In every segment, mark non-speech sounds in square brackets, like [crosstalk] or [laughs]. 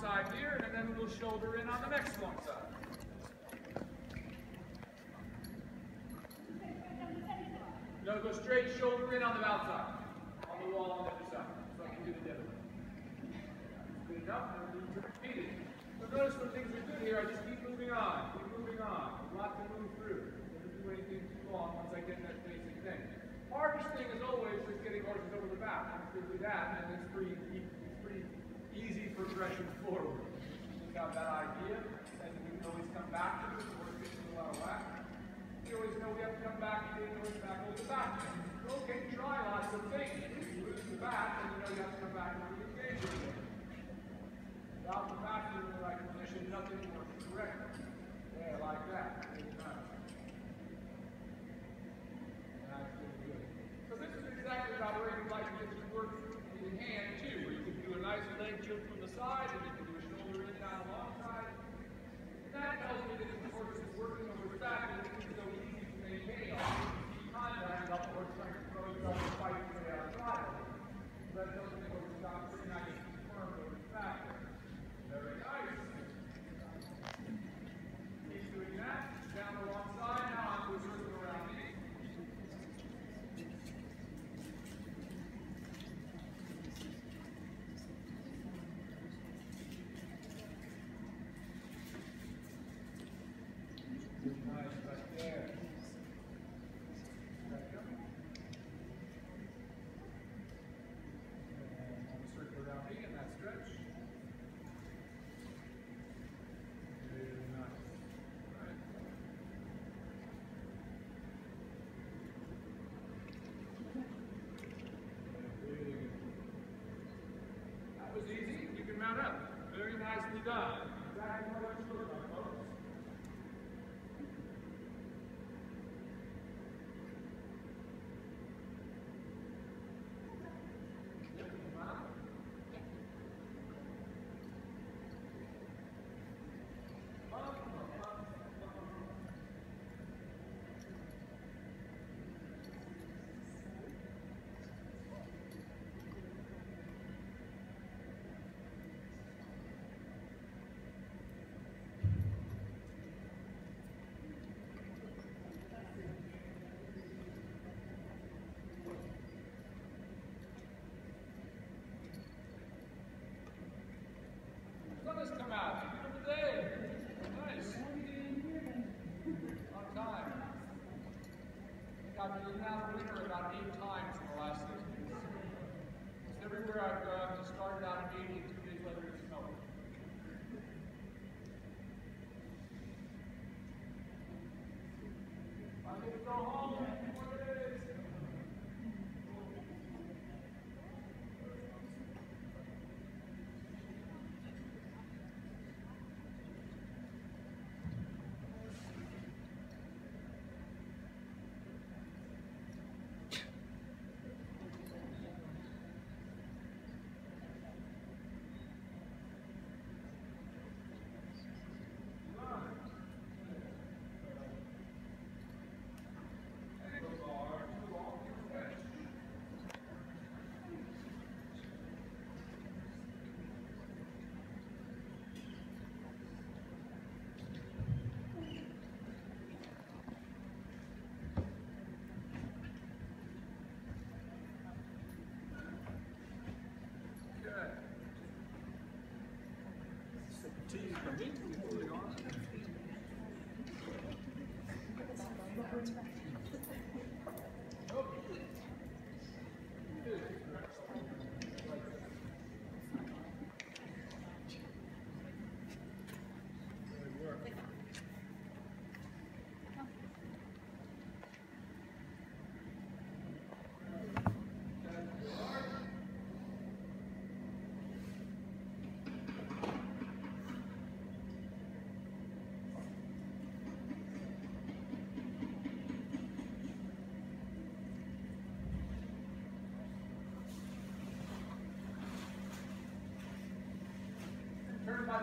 side here, and then we'll shoulder in on the next long side. No, go straight shoulder in on the outside. On the wall on the other side. So I can do the other way. Good enough, we repeat it. So notice when things are good here, I just keep moving on. A lot to move through. Never do anything too long once I get that basic thing. Hardest thing is always just getting horses over the back. Once they do that, and it's pretty, e- it's pretty easy progression forward. Just got that idea, and we can always come back to it. The horse gets a out of whack. We always know we have to come back and get the horse back over the back. Okay, try lots of things. If you lose the back, then you know you have to come back and re-engage it again. Without the back in the right position, nothing works correctly. Yeah, like that. Good time. That's really good. So this is exactly about where you'd like to get to work in hand too, where you can do a nice leg tilt from the side, and you can do a shoulder in down alongside. And that tells me that if the horse is working over the back, then it's so easy to maintain all the contact without the horse trying to throw you up and fight his way outside. So that tells me the horse has got pretty nice and firm over the back. Very nice. Keep doing that. Down the long side, now onto a circle around me. Nice, right there. Back up. And on the circle around me in that stretch. Very nice. Right. Really good. That was easy. You can mount up. Very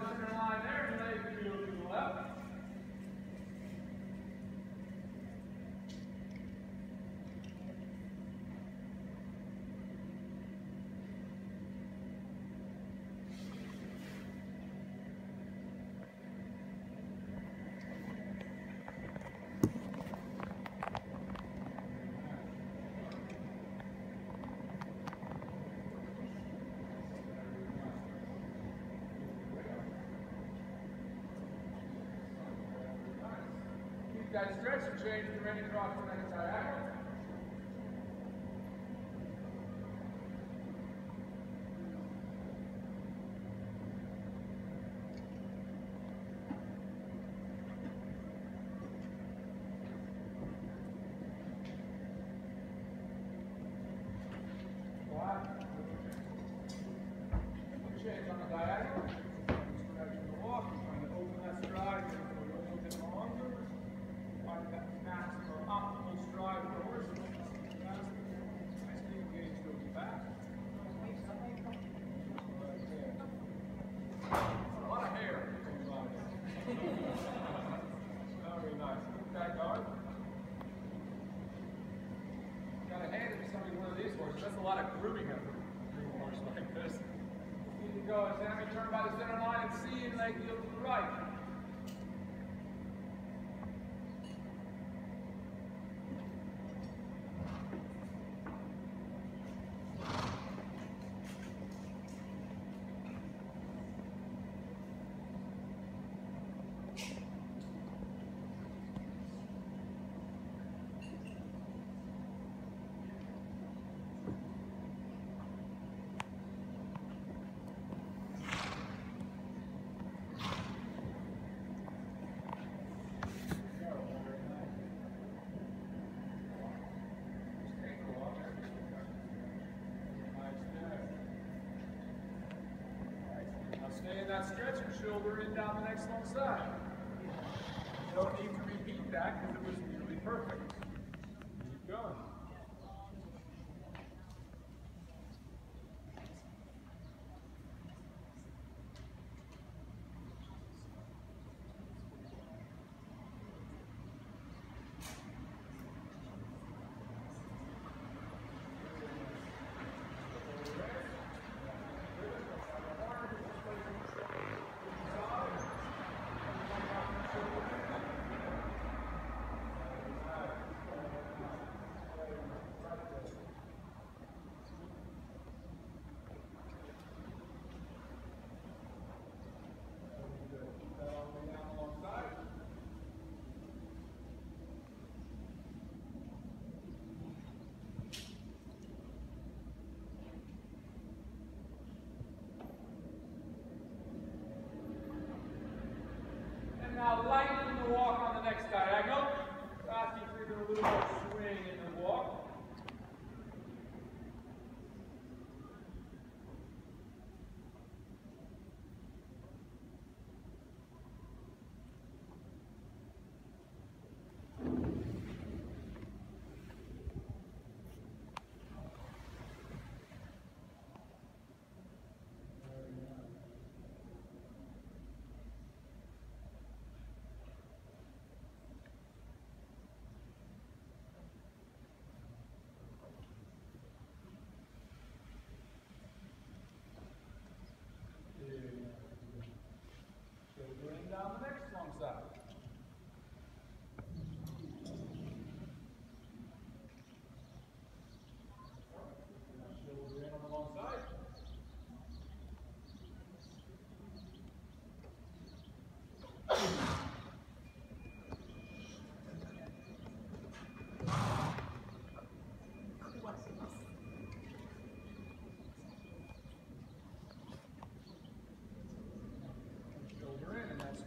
Thank you. That stretch and change to Randy Crawford. turn by the center line and see and make you right. Stretch your shoulder and down the next long side. Don't need to repeat that because it was nearly perfect. Now lighten the walk on the next diagonal, asking for even a little more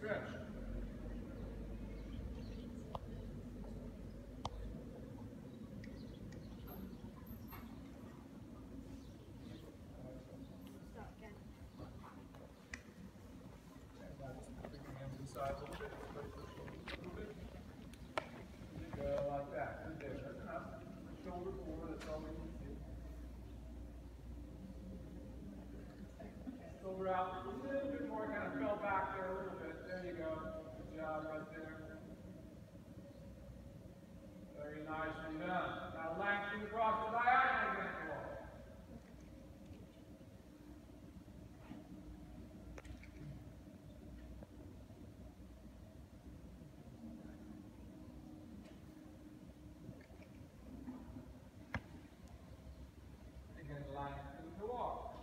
stretch. Again, lengthen the walk.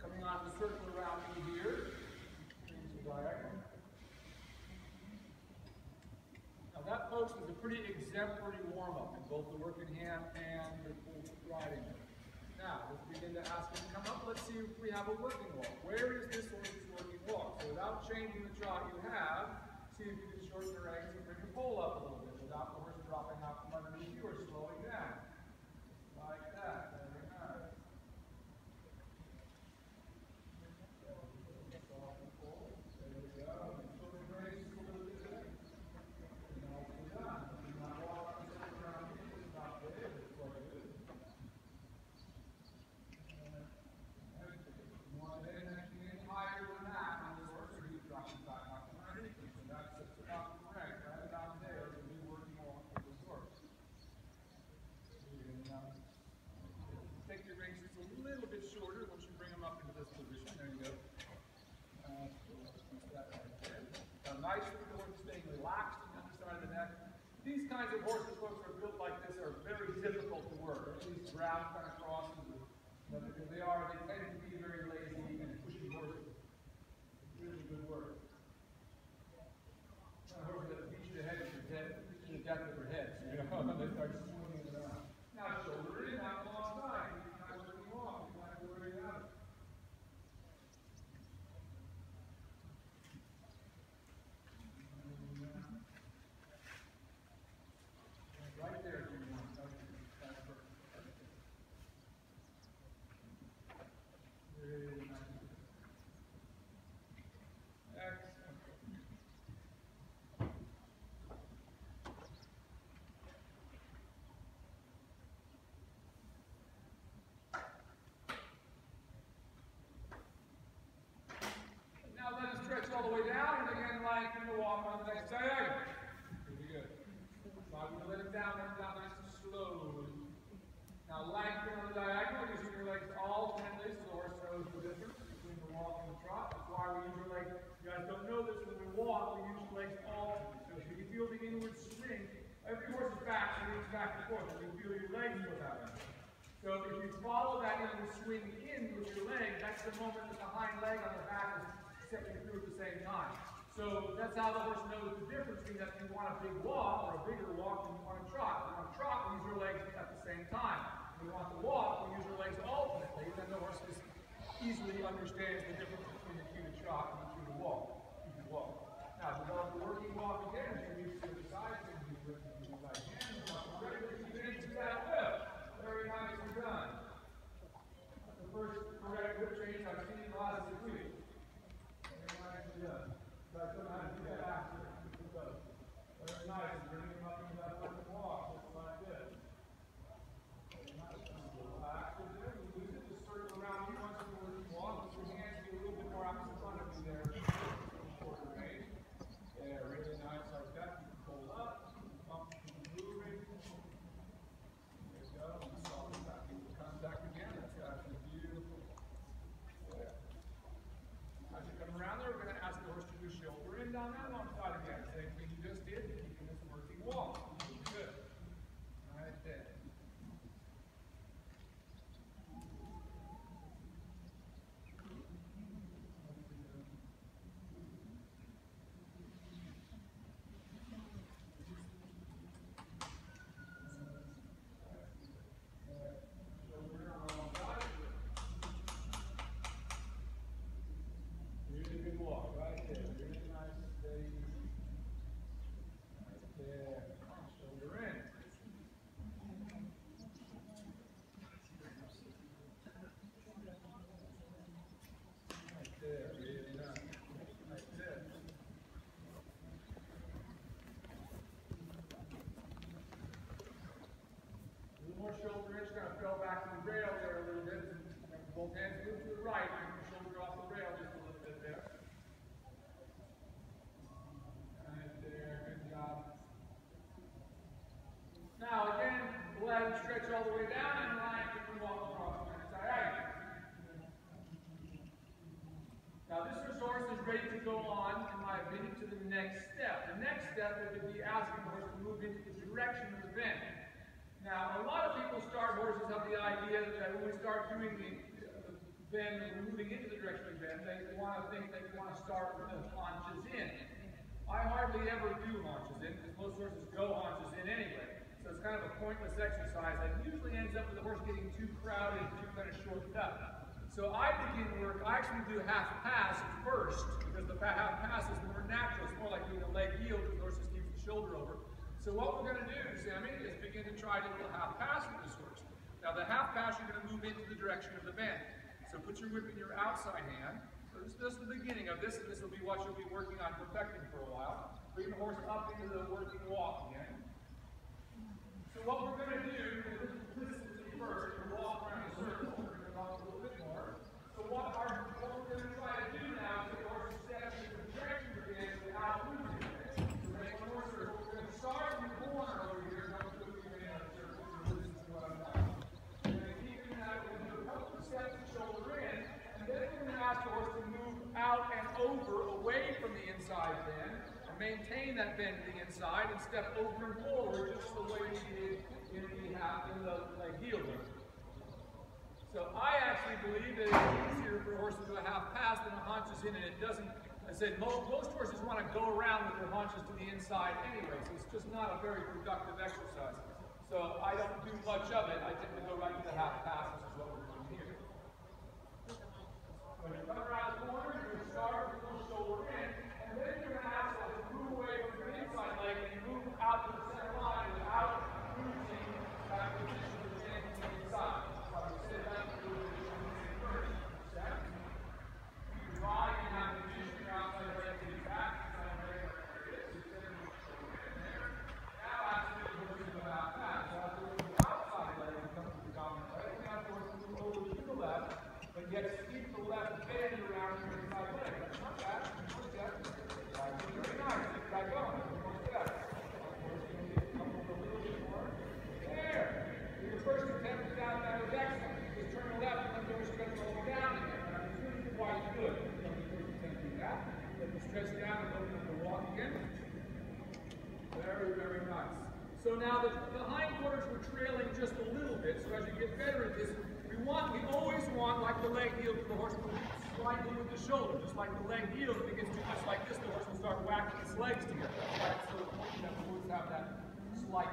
Coming on the circle around me here. Now that post was a pretty exemplary warm-up in both the working hand and the full riding. Now, let's begin to ask to come up. Let's see if we have a working walk. Where is this horse's working walk? So without changing the trot you have, see if you can shorten your legs and bring your pole up a little bit without the horse dropping out from underneath you or slowing down. Like that. Very nice. Take your reins just a little bit shorter once you bring them up into this position. There you go. Uh, keep that right there. Now, nice with the horse staying relaxed on the underside of the neck. These kinds of horses, folks, are built like this are very difficult to work. These ground kind of crosses, but because they are, they tend to be very lazy and pushy horses. Really good work. Horses that beat the head of your head, beat you to the depth of your head. You know, [laughs] they start swinging it around. Now, shoulder in, out a long time. You kind of working off. You kind of worry out. Right there, if you want. That's perfect. Very nice. Excellent. Now let us stretch all the way down and again lengthen the walk on the next diagonal. Pretty good. So I'm going to let it down, let it down nice and slowly. Now lengthen on the diagonal, using your legs alternately so the horse knows the difference between the walk and the trot. That's why we use our legs. You guys don't know this, when we walk, we use the legs alternately. So if you feel the inward swing, every horse's back swings back and forth, and you feel your legs go that way. So if you follow that inward swing in with your leg, that's the moment that the hind leg on the back is stepping through at the same time. So that's how the horse knows the difference between that you want a big walk or a bigger walk than you want a trot. You want a trot, we use your legs at the same time. If we want the walk, we use your legs alternately, then the horse just easily understands the difference between the cue to trot Okay. want to think they want to start with the haunches in. I hardly ever do haunches in because most horses go haunches in anyway. So it's kind of a pointless exercise that usually ends up with the horse getting too crowded, too kind of shortened up. So I begin work, I actually do half pass first, because the half pass is more natural. It's more like doing a leg yield, the horse just keeps the shoulder over. So what we're going to do, Sammy, is begin to try to do a half pass with this horse. Now the half pass, you're going to move into the direction of the bend. So put your whip in your outside hand, this is just the beginning of this, and this will be what you'll be working on perfecting for a while. Bring the horse up into the working walk again. So what we're going to do is listen to first, walk So I actually believe that it's easier for a horse to do a half pass than a haunches in, and it doesn't. I said most, most horses want to go around with their haunches to the inside anyway, so it's just not a very productive exercise. So I don't do much of it. I tend to go right to the half pass, which is what we're doing here. When you come around the corner, you start legs together, right? So that would have that slight